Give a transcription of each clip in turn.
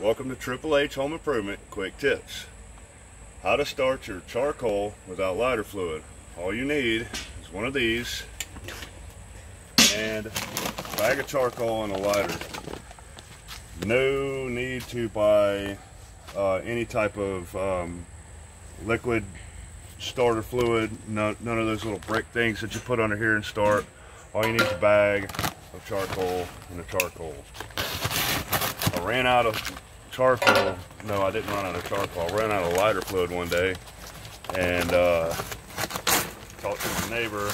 Welcome to Triple H Home Improvement Quick Tips. How to start your charcoal without lighter fluid. All you need is one of these and a bag of charcoal and a lighter. No need to buy uh, any type of um, liquid starter fluid, none, none of those little brick things that you put under here and start. All you need is a bag of charcoal and a charcoal. I ran out of charcoal. No, I didn't run out of charcoal. I ran out of lighter fluid one day and uh, talked to my neighbor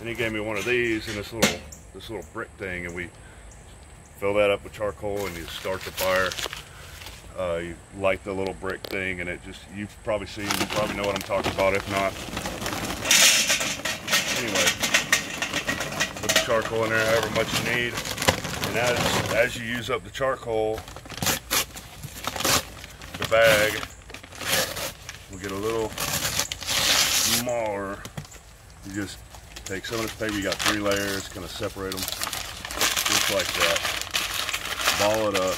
and he gave me one of these and this little this little brick thing and we fill that up with charcoal and you start the fire. Uh, you light the little brick thing and it just, you've probably seen, you probably know what I'm talking about if not. Anyway, put the charcoal in there however much you need. And as, as you use up the charcoal, bag will get a little smaller. You just take some of this paper, you got three layers, kind of separate them just like that. Ball it up,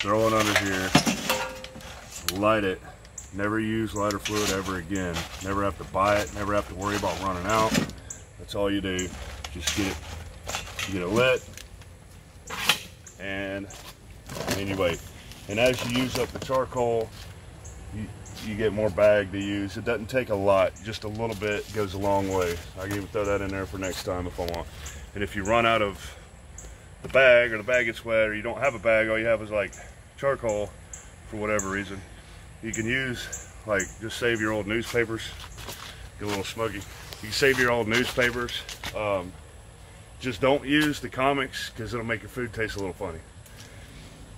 throw it under here, light it. Never use lighter fluid ever again. Never have to buy it, never have to worry about running out. That's all you do. Just get it, get it lit, and then you anyway, and as you use up the charcoal, you, you get more bag to use. It doesn't take a lot, just a little bit goes a long way. I can even throw that in there for next time if I want. And if you run out of the bag or the bag gets wet or you don't have a bag, all you have is like charcoal for whatever reason, you can use like just save your old newspapers. Get a little smuggy. You can save your old newspapers. Um, just don't use the comics because it'll make your food taste a little funny.